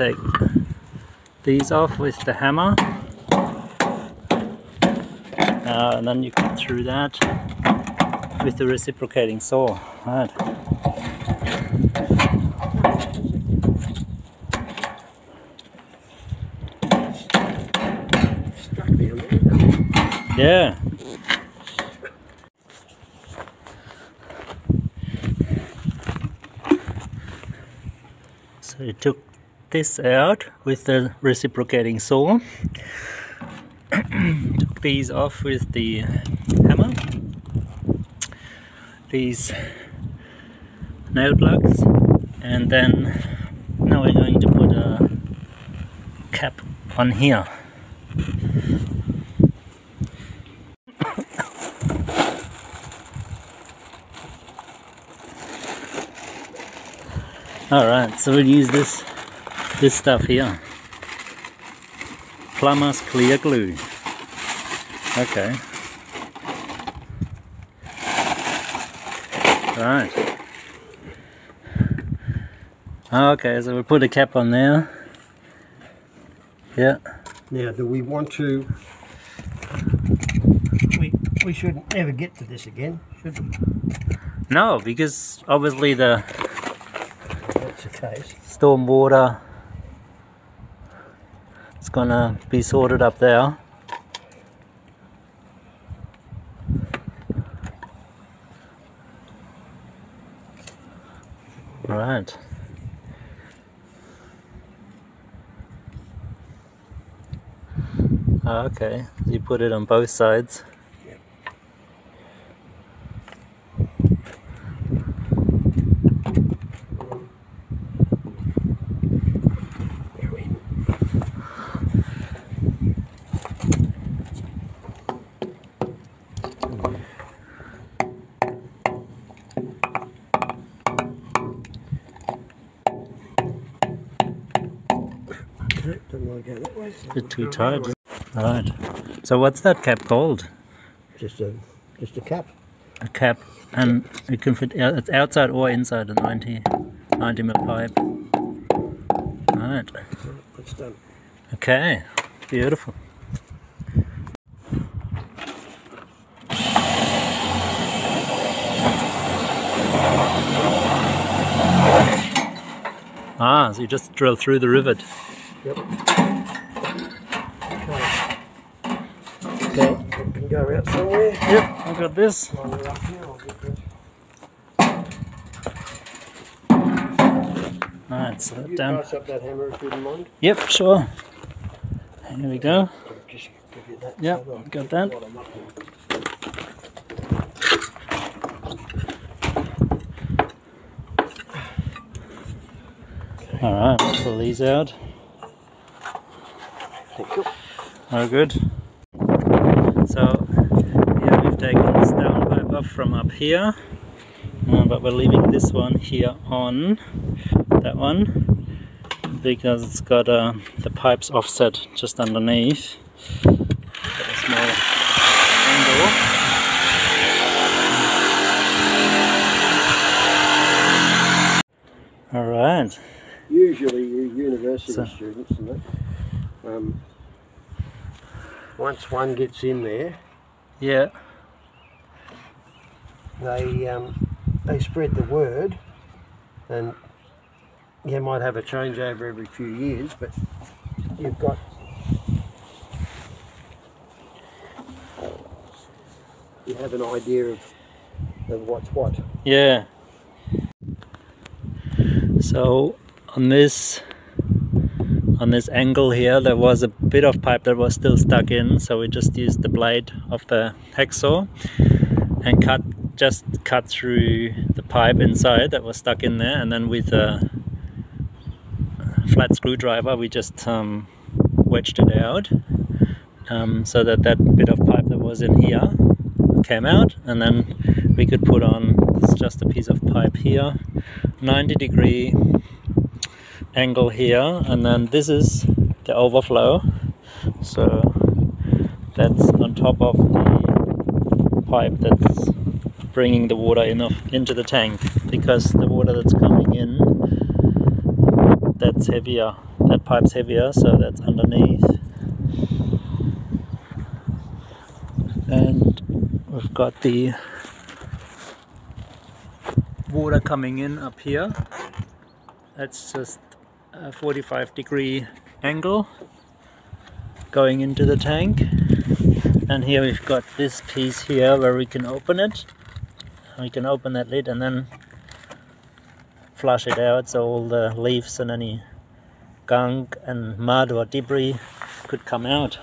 take these off with the hammer. Uh, and then you cut through that with the reciprocating saw. Right. Struck me on there. Yeah. So you took this out with the reciprocating saw. took these off with the hammer. These nail plugs and then now we're going to put a cap on here. Alright, so we'll use this this stuff here. Plumber's clear glue. Okay. Right. Okay, so we'll put a cap on there. Yeah. Now, do we want to? We we shouldn't ever get to this again, should we? No, because obviously the That's the case. storm water is gonna be sorted up there. Right. Ah, Okay, you put it on both sides. There we- Okay, Don't want to go that way. so Bit too tight. way. Right. So what's that cap called? Just a just a cap. A cap, and it can fit. It's outside or inside a 90, 90 mil pipe. Right. That's done. Okay. Beautiful. Ah, so you just drill through the rivet. Yep. Okay. Okay. Can go out somewhere. Yep, I got this. While we're up here, I'll get this. Alright, so that down. pass up that hammer if you wouldn't mind. Yep, sure. Here we go. I'll Just give you that. Yep, so that I got that. while I'm up here. Alright, pull these out. Oh, good. So, yeah, we've taken this down pipe off from up here, uh, but we're leaving this one here on, that one, because it's got uh, the pipes offset just underneath. Got a small angle. Alright, Usually, you university So- students um, once one gets in there, yeah, they um, they spread the word, and you might have a changeover every few years, but you've got you have an idea of of what's what. Yeah. So on this on this angle here there was a bit of pipe that was still stuck in so we just used the blade of the hacksaw and cut just cut through the pipe inside that was stuck in there and then with a flat screwdriver we just um, wedged it out um, so that that bit of pipe that was in here came out and then we could put on just a piece of pipe here. 90 degree angle here and then this is the overflow so that's on top of the pipe that's bringing the water in of, into the tank because the water that's coming in that's heavier that pipe's heavier, so that's underneath. And we've got the water coming in up here. That's just a 45 degree angle going into the tank. And here we've got this piece here where we can open it. We can open that lid and then flush it out so all the leaves and any gunk and mud or debris could come out.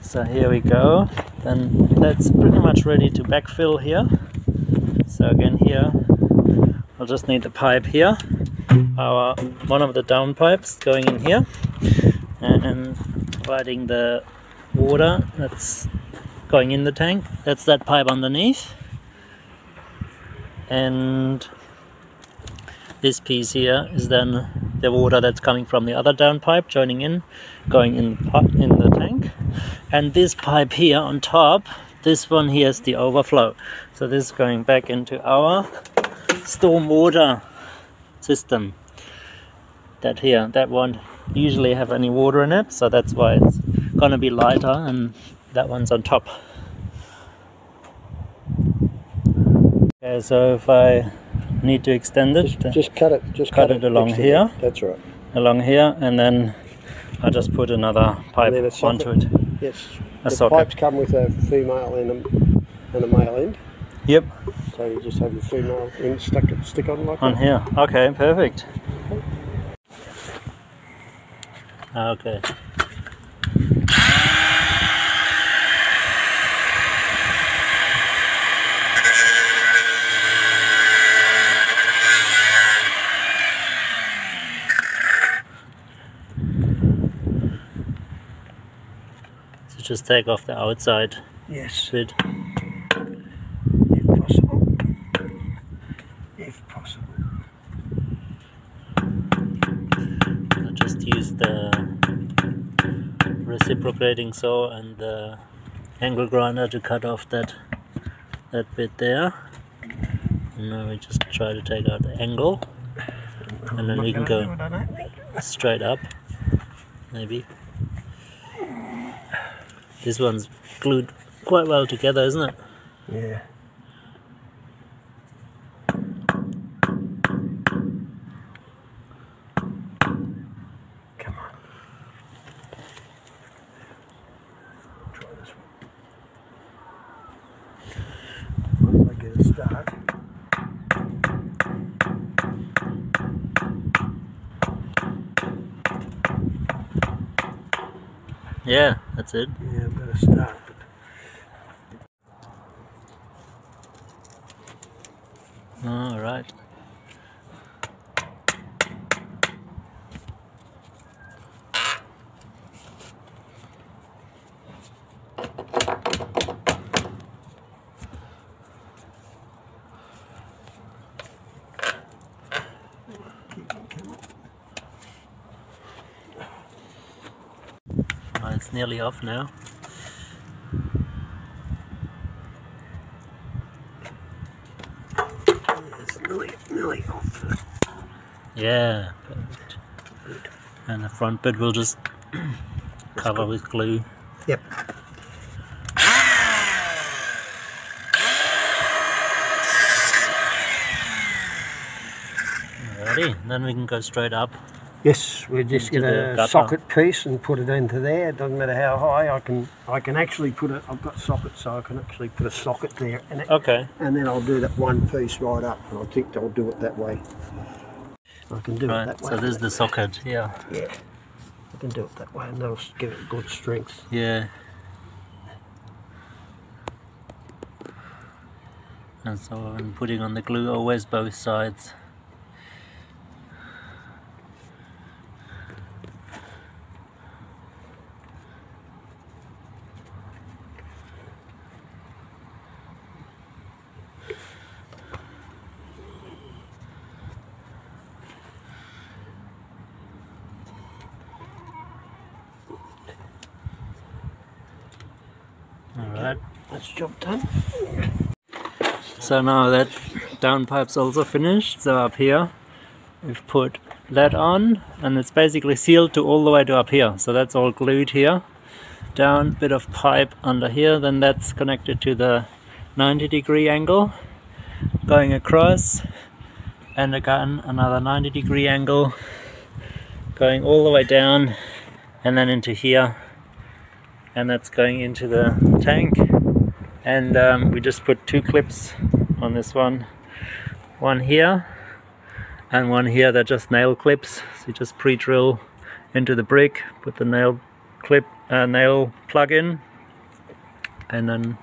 So here we go. Then that's pretty much ready to backfill here. So again here, I'll just need the pipe here. Our one of the down pipes going in here and providing the water that's going in the tank. That's that pipe underneath. And this piece here is then the water that's coming from the other downpipe joining in, going in, in the tank. And this pipe here on top, this one here is the overflow. So this is going back into our stormwater system. That here, that won't usually have any water in it, so that's why it's gonna be lighter and that one's on top. Okay, so if I need to extend it, Just, just cut it. Just Cut cut, it along next here. that. That's right. along here and then I just put another pipe then a socket. onto it. Yes. A the socket. pipes come with a female end and a male end, Yep, so you just have your female end stuck stick on like on that. here. Okay, perfect. Okay. So just take off the outside Yes, bit. if possible. If possible. I just use the reciprocating saw and the angle grinder to cut off that that bit there. And now we just try to take out the angle and then we can go straight up maybe. This one's glued quite well together, isn't it? Yeah. One. Once I get a start. Yeah, that's it. Yeah, got to start. Alright. Oh, it's nearly off now. It's nearly, nearly off. Yeah, perfect. And the front bit will just cover with glue. Yep. Alrighty, then we can go straight up. Yes, we're just the a socket piece and put it into there. It doesn't matter how high. I can I can actually put it. I've got sockets, so I can actually put a socket there, and it, Okay, and then I'll do that one piece right up. And I think I'll do it that way. I can do it that way. so there's the socket, yeah. yeah, I can do it that way, and that'll give it good strength. Yeah. And so I'm putting on the glue always both sides. Alright. That's job done. So now that downpipe's also finished, so up here we've put that on and it's basically sealed to all the way to up here. So that's all glued here. Down bit of pipe under here then that's connected to the 90 degree angle. Going across and again another 90 degree angle. Going all the way down and then into here. And that's going into the tank and um, we just put two clips on this one. One here and one here. They're just nail clips. So you just pre-drill into the brick put the nail clip uh, nail plug in and then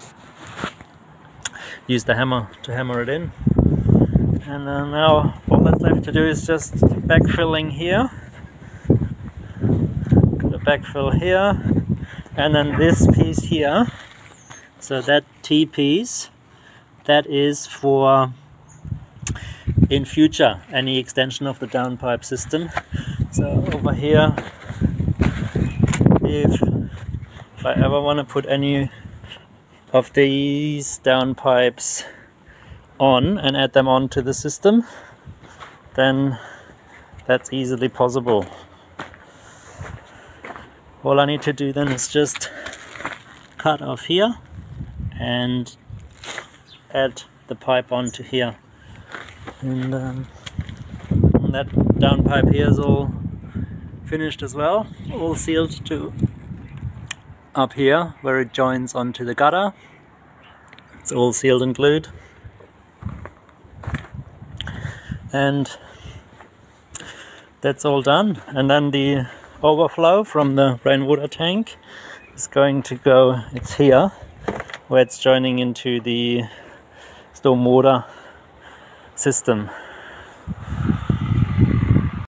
use the hammer to hammer it in. And then now all that's left to do is just backfilling here. Backfill here. And then this piece here so that T piece that is for in future any extension of the downpipe system. So over here if, if I ever want to put any of these downpipes on and add them onto the system then that's easily possible. All I need to do then is just cut off here and add the pipe onto here. And um, that downpipe here is all finished as well all sealed to up here where it joins onto the gutter. It's all sealed and glued. And that's all done. And then the overflow from the rainwater tank is going to go it's here where it's joining into the stormwater system